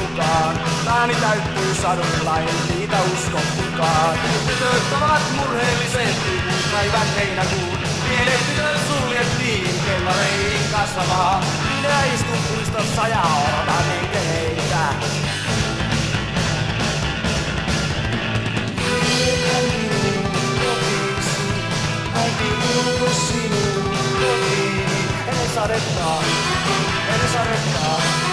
mukaan. Ääni täyttyy sadulla, en niitä usko mukaan. Tytöt ovat murheelliset päivän heinäkuun. Pienet tytöt suljettiin kellareihin kasvamaan. Minä istun puistossa ja odotan enkä heitä. sadetta, eli sadetta, eli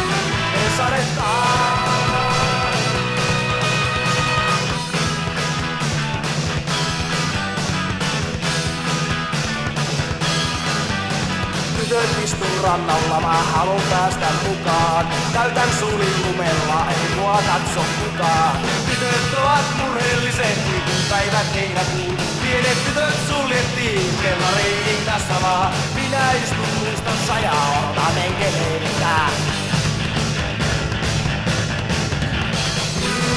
Tytöt istuu rannalla, mä haluun päästä mukaan. Täytän sulin lumella, ei mua katso kukaan. Tytöt ovat murheelliset, niin päivät heinäkuun. Pienet tytöt suljettiin kellariin tässä vaan. Minä istun muistossa ja odotan enkeleitä.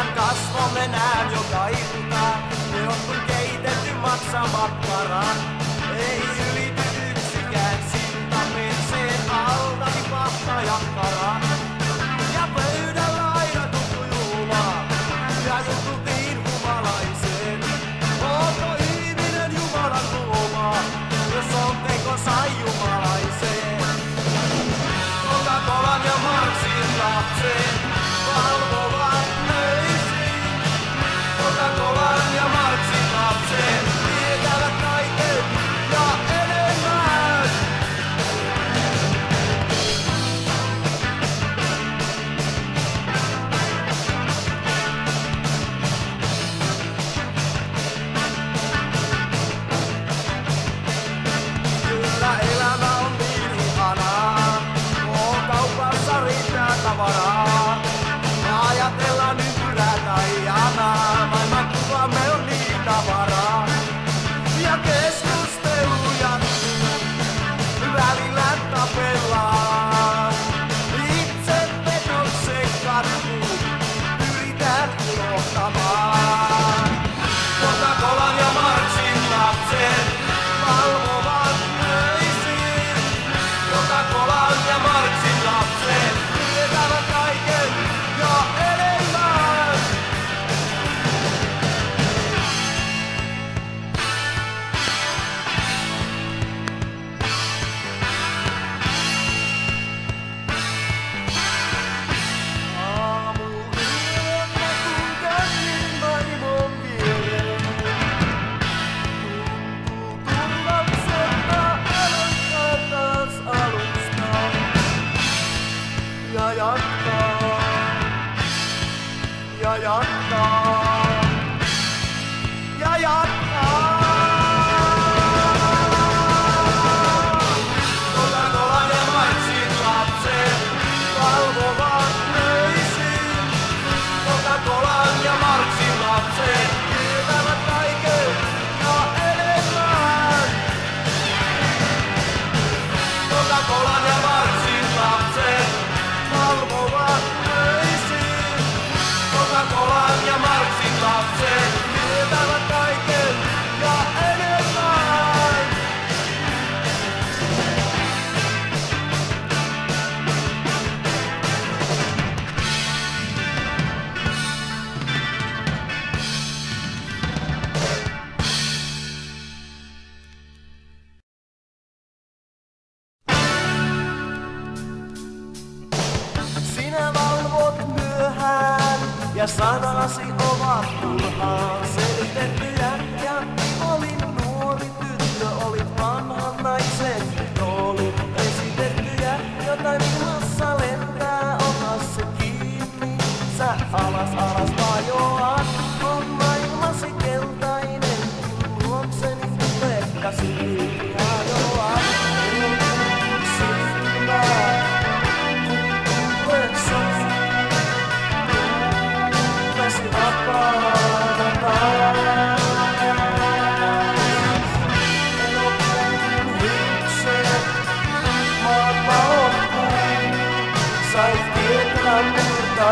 Teidän kasvonne näen jo kaiputaan. Ne on kuin keitetty maksamakkara. Ei ylity yksikään silta perseen altani pahta jakkara.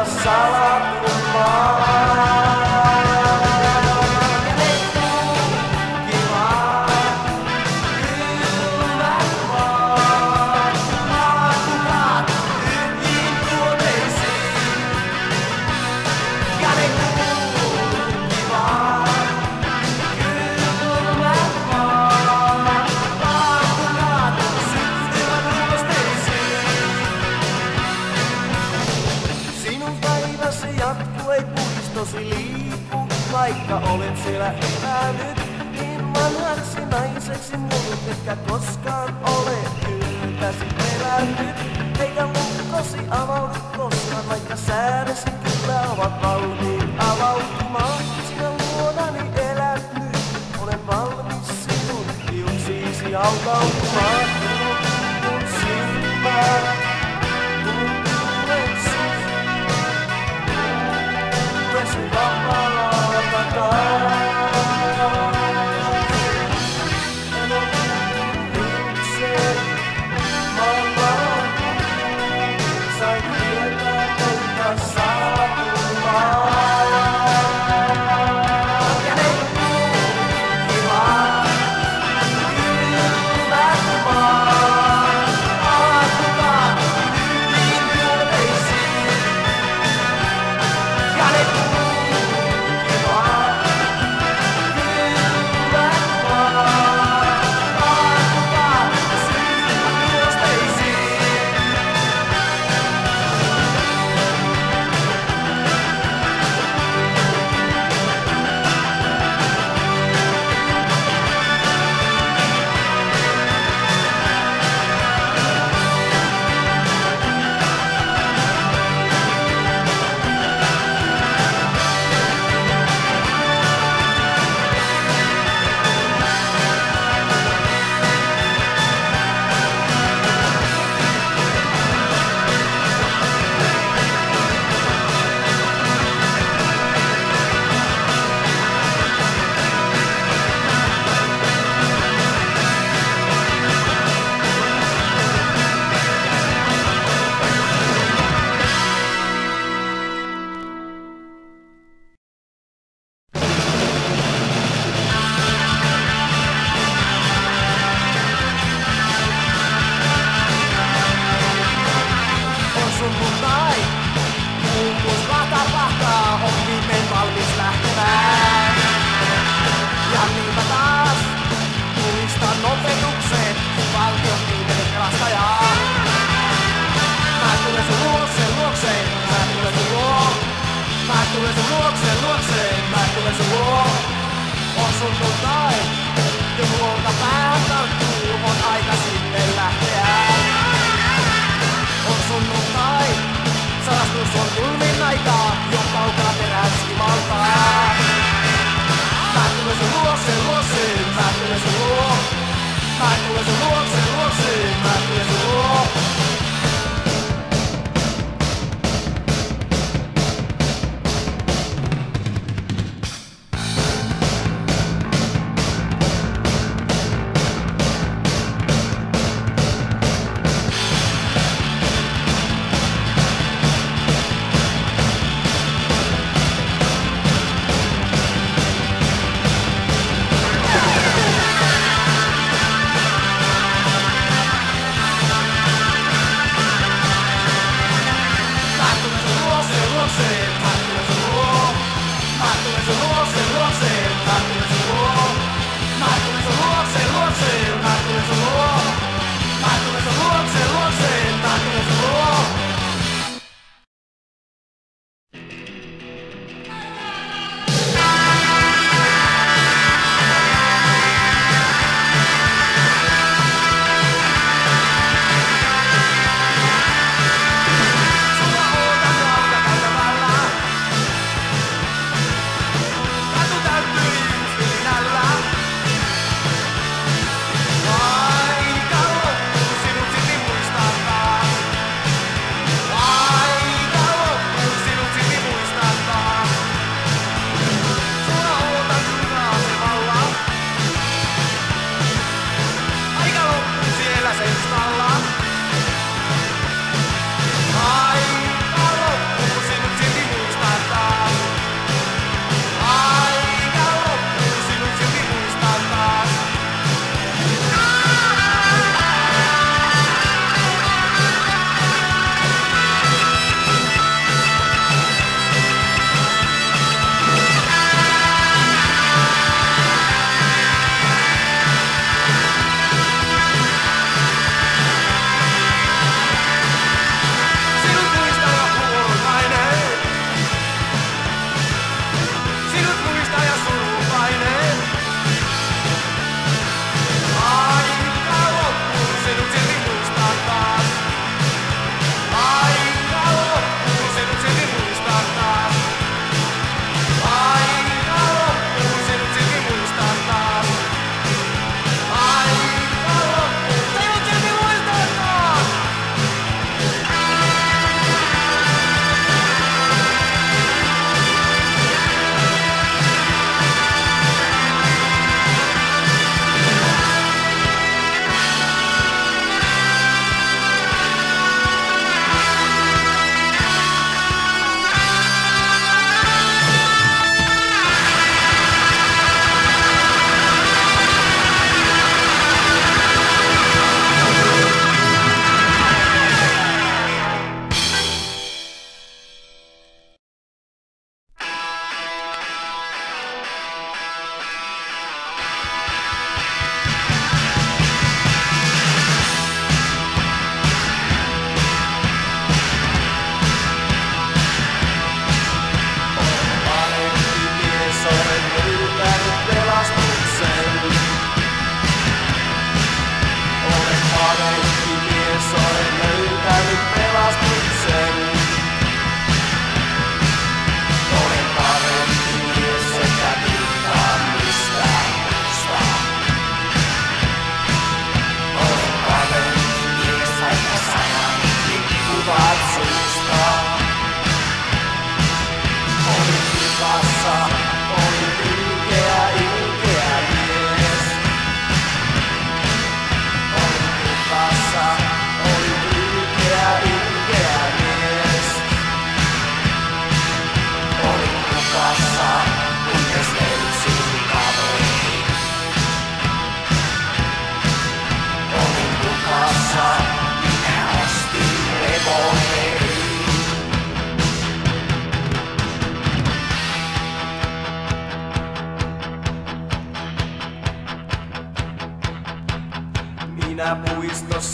sala do mar. etkä koskaan ole yltäsi pelännyt, eikä lukkosi avaudu koskaan, vaikka säädesi kyllä ovat valmiin avautumaan. Sinä luonani elät nyt, olen valmis sinun hiuksiisi autautumaan.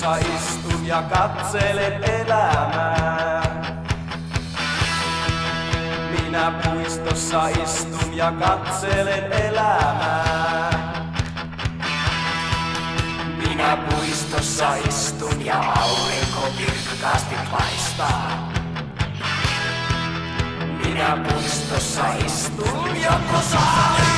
Puistossa istun ja katselen elämää. Minä puistossa istun ja katselen elämää. Minä puistossa istun ja aurinko kirkkaasti paistaa. Minä puistossa istun ja kosaan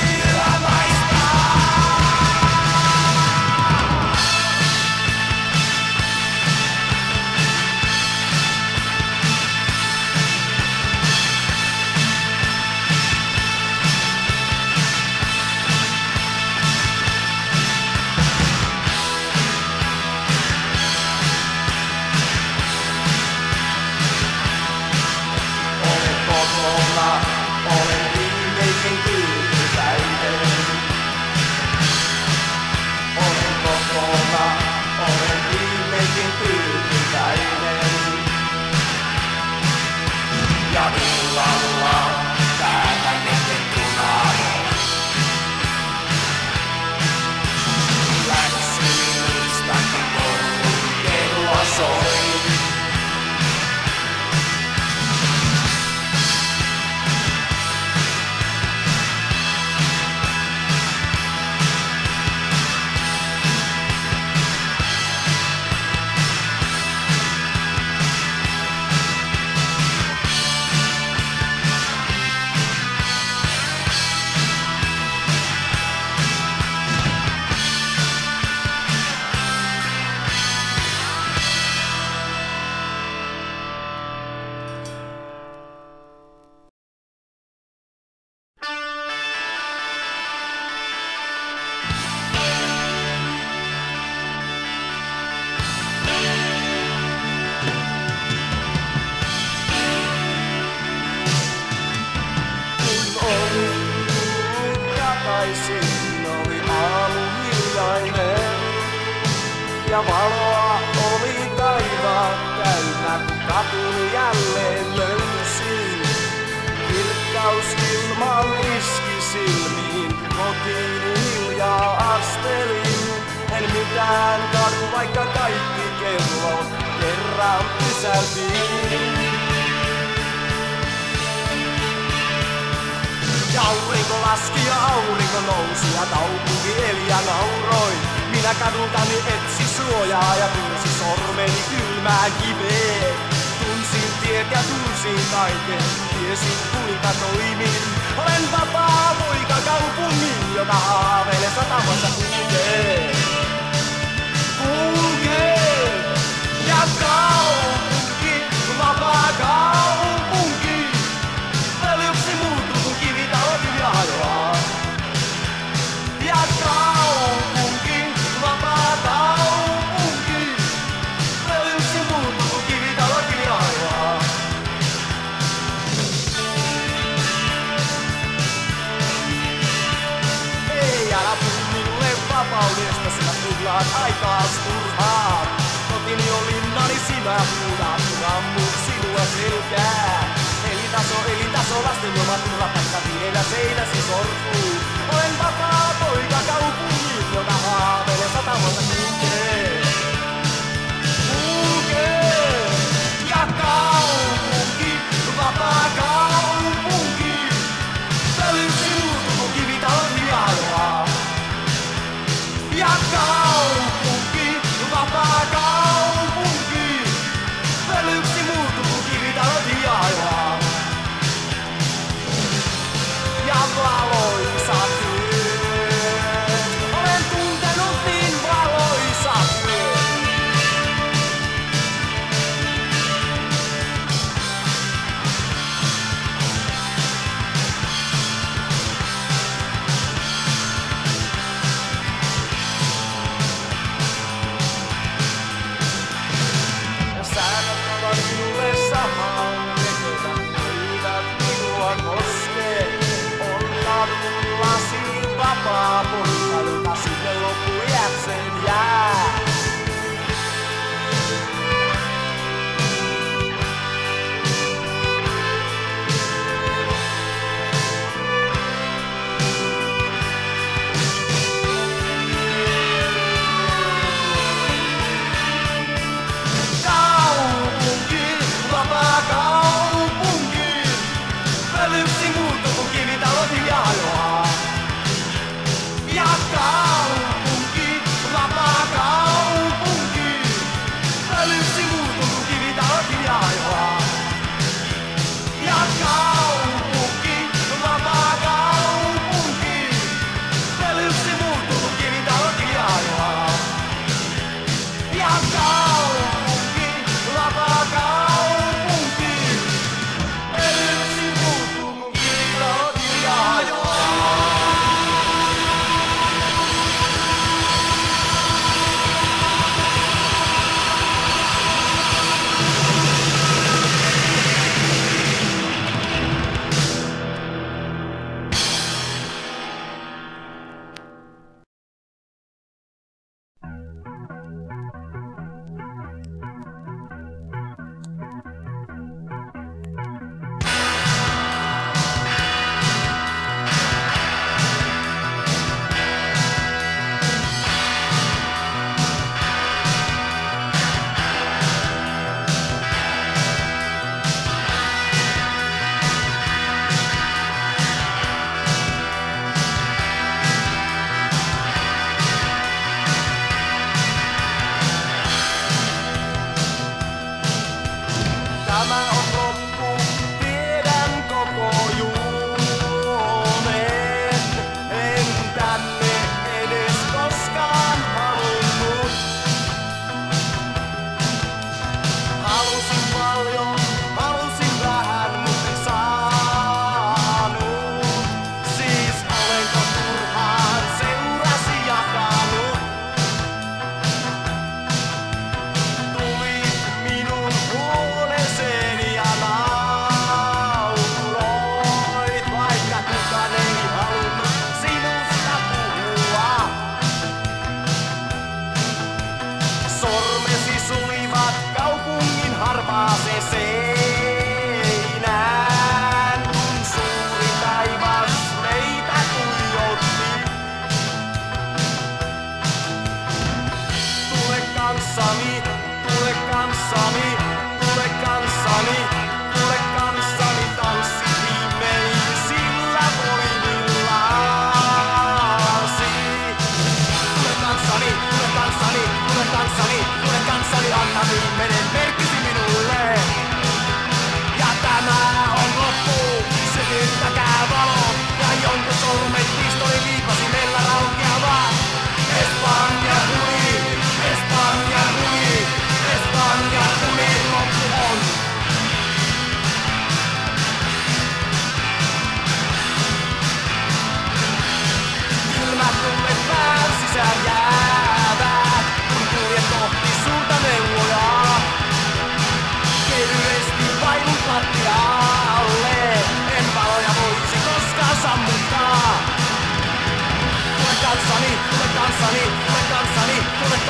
silmiin, kotiin hiljaa astelin. En mitään kadu, vaikka kaikki kellot kerran pysäytin. Ja aurinko laski ja aurinko nousi ja kaupunki eli ja nauroi. Minä kadultani etsi suojaa ja pyysi sormeni kylmään kiveen. Tunsin tiet ja tunsin kaiken, tiesin kuinka toimin. Olen vapaa poika kaupungin, joka haaveilee satamassa kulkee. Kulkee ja kaupunki,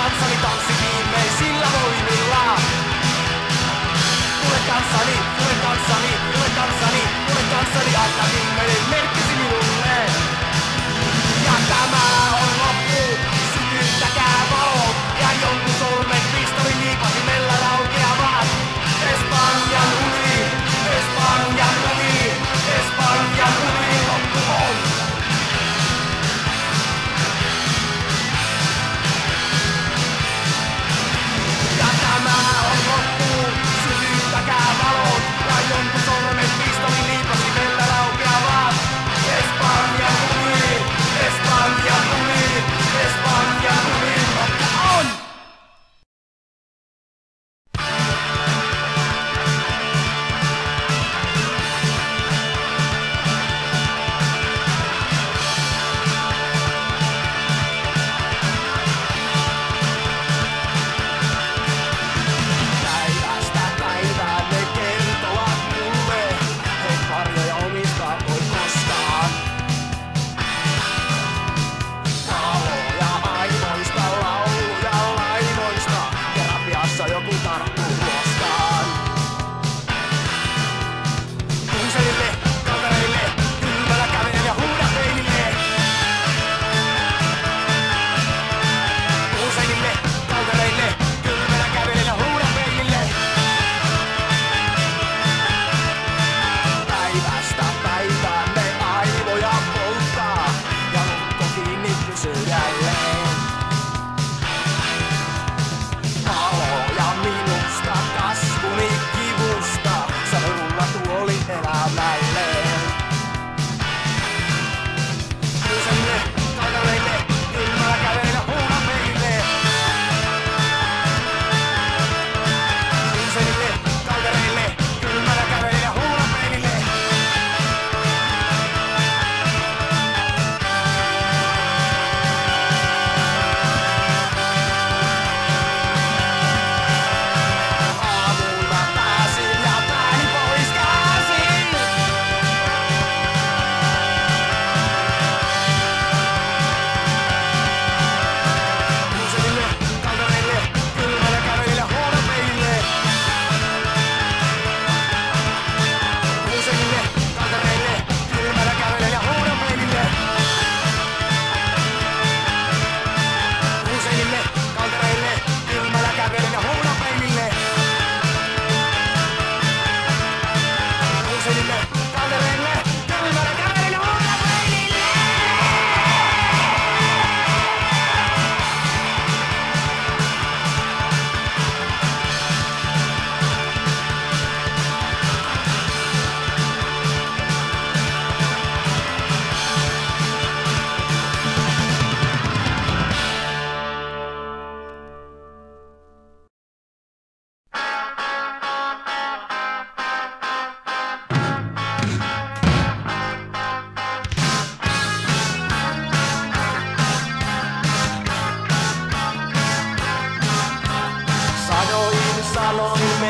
kanssani tanssi viimeisillä voimilla. Tule kanssani, tule kanssani, tule kanssani, tule kanssani, anna himmelin merkkisi minulle. Ja tämä on loppu, sytyttäkää valot, ja jonkun solmen pistoli liipasimella laukeavat. Espanjan uni, Espanjan uni, Espanjan uni.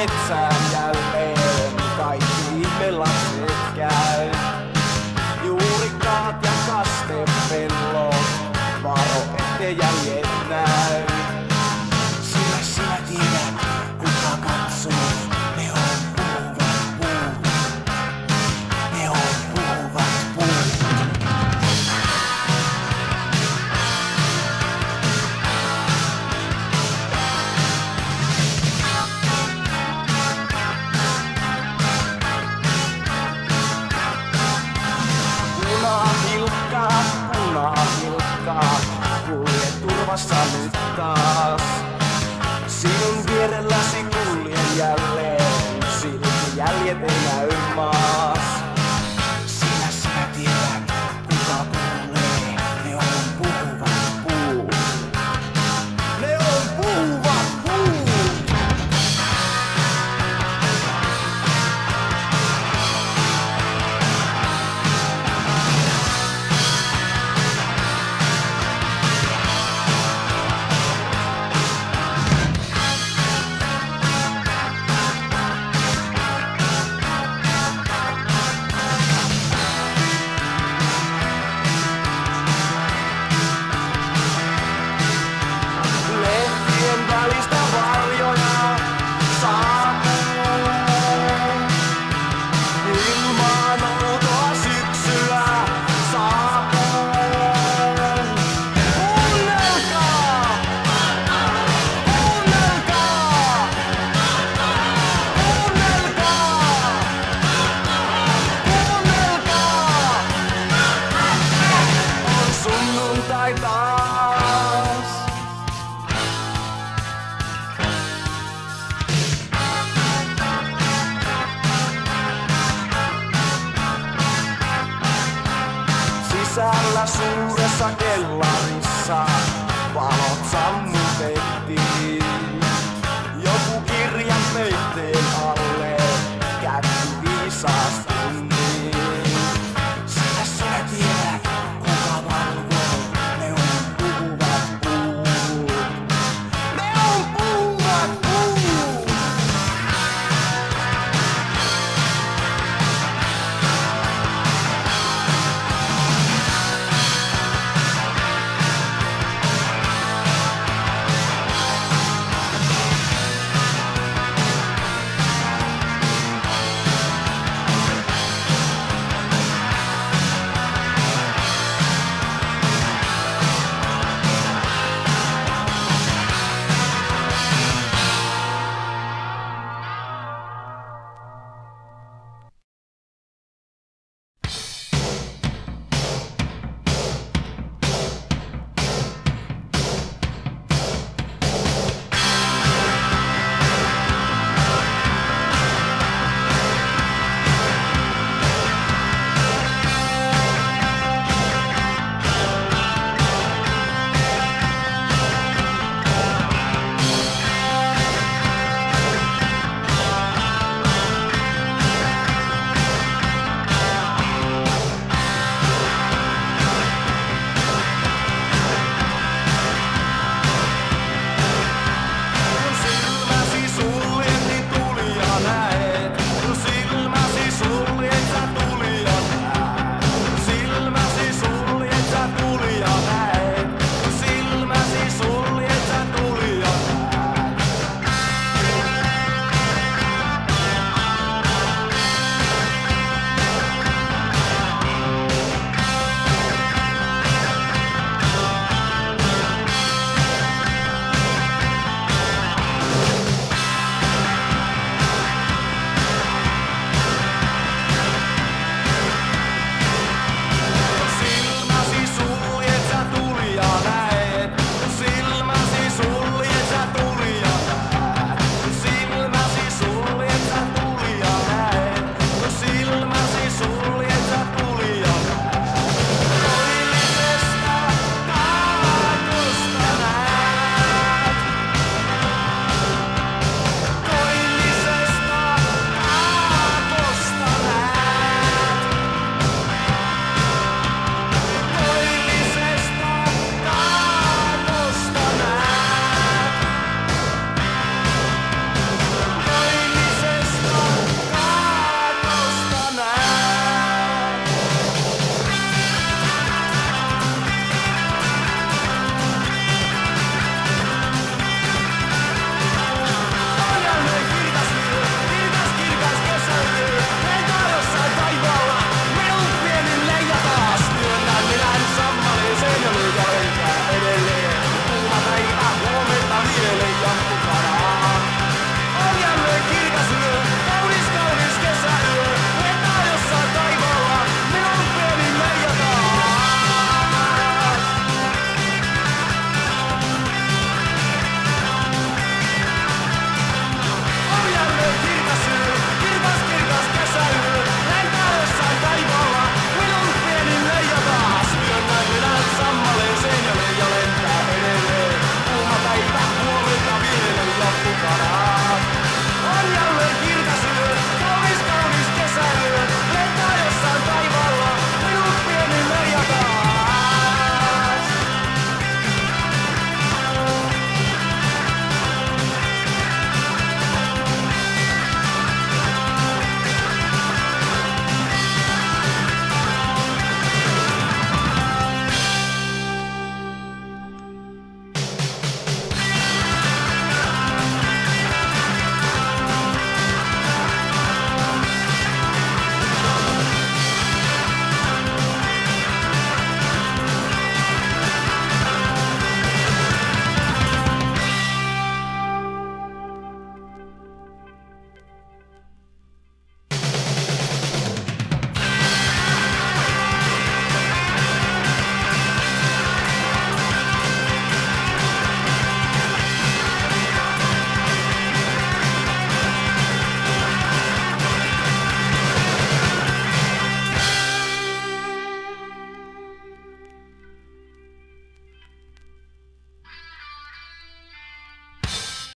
Inside. Uh,